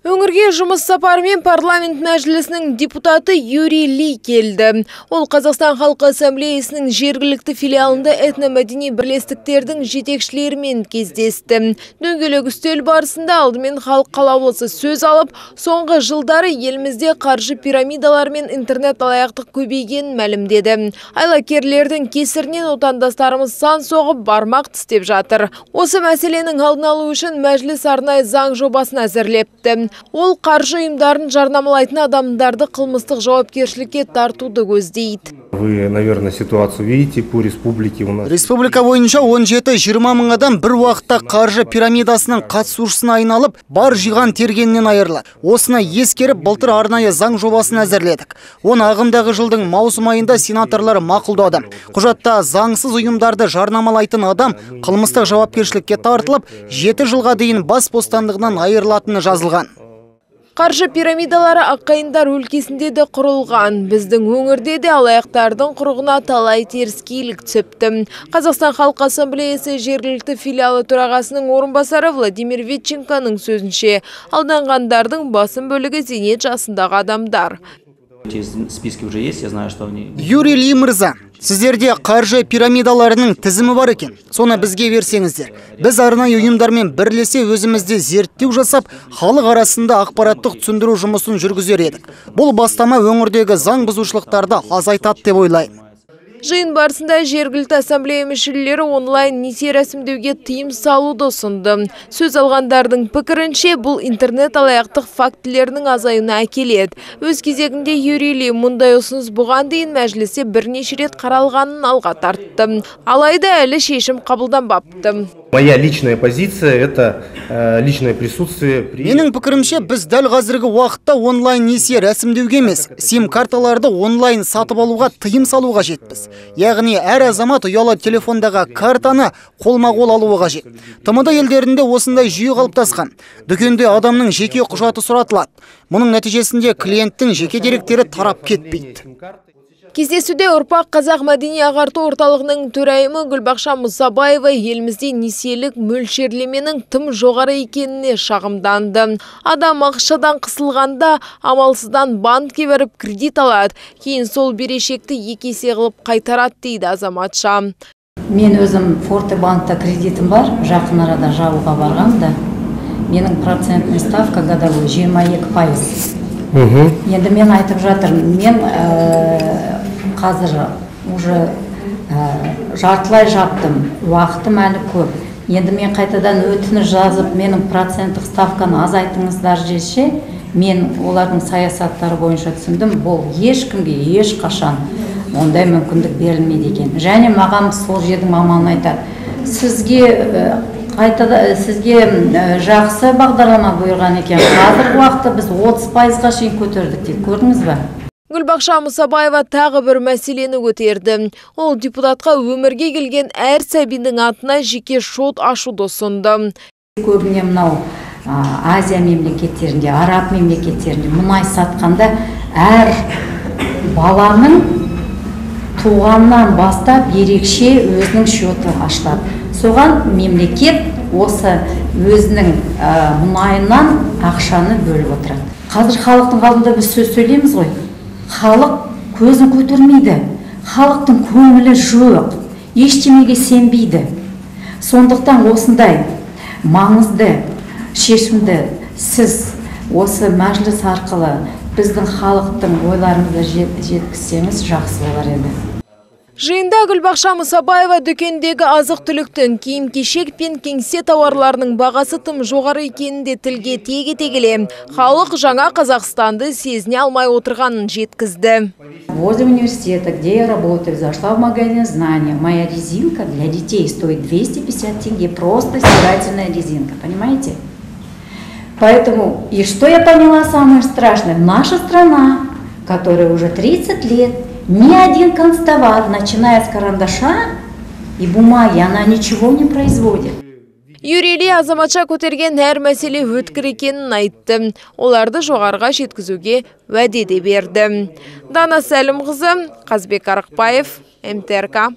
Өңірге жұмыс сапарымен парламент мәжілісінің депутаты Юрий Ли келді. Ол Қазақстан халқы ассамблеясының жергілікті филиалында этномәдени бірлестіктердің жетекшілерімен кездесті. Дөңгелек үстел барысында алдымен халық қалаулысы сөз алып, соңғы жылдары елімізде қаржы пирамидалар мен интернет алаяқтық көбейген мәлімдеді. Айлакерлердің кесірінен отандастарымыз сан соғып бармақ тістеп жатыр. Осы мәселенің алдын алу үшін мәжіліс арнайы заң жобасын әзірлепті ол қаржы ұйымдарын жарнамалайтын адамдарды қылмыстық жауапкершілікке тартуды көздейді Вы, наверное, ситуацию видите по республике у нас. Республика бойынша 17-20 мың адам бір уақытта қаржы пирамидасының қатысушысына айналып, бар жиған тергеннен айырылады. Осыны ескеріп, былтыр арнайы заң жобасын әзірледік. Оны ағымдағы жылдың маусым айында сенаторлар мақұлдады. Құжатта заңсыз ұйымдарды жарнамалайтын адам қылмыстық жауапкершілікке тартылып, 7 жылға дейін бас бостандығынан айырылатыны жазылған. Қаржы пирамидалары аққайындар өлкесінде де құрылған. Біздің өңірде де алаяқтардың құрығына талай теріскейлік түсіпті. Қазақстан халқы ассамблеясы жергілікті филиалы төрағасының орынбасары Владимир Ветченконың сөзінше, алданғандардың басым бөлігі зейнет жасындағы адамдар. списки уже есть, я знаю, что они... Юрий Ли мырза, сіздерде қаржы пирамидаларының тізімі бар екен. Соны бізге берсеңіздер біз арнайы ұйымдармен бірлесе өзімізде зерттеу жасап халық арасында ақпараттық түсіндіру жұмысын жүргізер едік. Бұл бастама өңірдегі заң бұзушылықтарды азайтады деп ойлаймын. Жиын барысында жергілікті ассамблея мүшелері онлайн несие рәсімдеуге тыйым салуды ұсынды. Сөз алғандардың пікірінше бұл интернет алаяқтық фактілерінің азаюына әкеледі. Өз кезегінде Юрий мұндай ұсыныс бұған дейін мәжілісте бірнеше рет қаралғанын алға тартты. Алайда әлі шешім қабылданбапты. Моя личная позиция – это э, личное присутствие. При... Менің пікірімше біз дәл қазіргі уақытта онлайн несие рәсімдеуге емес, сим карталарды онлайн сатып алуға тыйым салуға жетпіз. Яғни әр азамат ұялы телефондағы картаны қолма-қол алуы қажет. тмд елдерінде осындай жүйе қалыптасқан. Дүкенде адамның жеке құжаты сұратылады. Мұның нәтижесінде клиенттің жеке деректері тарап кетпейді. Кездесуде ұрпақ қазақ мәдени ағарту орталығының төрайымы Гүлбақша Мұсабаева елімізде несиелік мөлшерлеменің тым жоғары екеніне шағымданды. Адам ақшадан қысылғанда амалсыздан банкке барып кредит алады. Кейін сол берешекті екі есе қылып қайтарады дейді азаматша. Мен өзім Форте банкта кредитім бар, жақын арада жабуға барғам да. Менің процентный ставка годовой 22 пайыз. Енді мен айтып жатырмын, мен қазір уже жартылай жаптым уақытым әлі көп. Енді мен қайтадан өтініш жазып менің проценттік ставканы азайтыңыздар десе мен олардың саясаттары бойынша түсіндім бұл ешкімге ешқашан ондай мүмкіндік берілмейді екен. Және маған сол жердің маманы айтады сізге қайтада сізге жақсы бағдарлама бұйырған екен. Қазіргі уақытта біз 30 пайызға шейін көтердік дейді көрдіңіз ба Гүлбақша Мұсабаева тағы бір мәселені көтерді. Ол депутатқа өмірге келген әр сәбидің атына жеке шот ашуды ұсынды. Көбіне мынау Азия мемлекеттерінде, Араб мемлекеттерінде мұнай сатқанда әр баланың туғаннан бастап ерекше өзінің шоты ашылады. Соған мемлекет осы өзінің мұнайынан ақшаны бөліп отырады. Қазір халықтың алдында біз сөз сөйлейміз ғой халық көзін көтермейді. Халықтың көңілі жоқ ештемеге сенбейді. Сондықтан осындай маңызды шешімді сіз осы мәжіліс арқылы біздің халықтың ойларымызды жеткізсеңіз жақсы болар еді. Жиында Гүлбақша Мұсабаева дүкендегі азық түліктің киім кешек пен кеңсе тауарларының бағасы тым жоғары екенінде тілге теге тегеле. Халық жаңа Қазақстанды сезіне алмай отырғанын жеткізді. Возле университета, где я работаю, зашла в магазин знания. Моя резинка для детей стоит 250 тенге. Просто стирательная резинка, понимаете? Поэтому, и что я поняла самое страшное? Наша страна, которая уже 30 лет Ни один констовар, начиная с карандаша и бумаги, она ничего не производит. Юрили азаматша көтерген әр мәселе өткір екенін айтты. Оларды жоғарға жеткізуге уәде де берді. Дана Сәлім қызы, Қазбек Арықбаев, МТРК.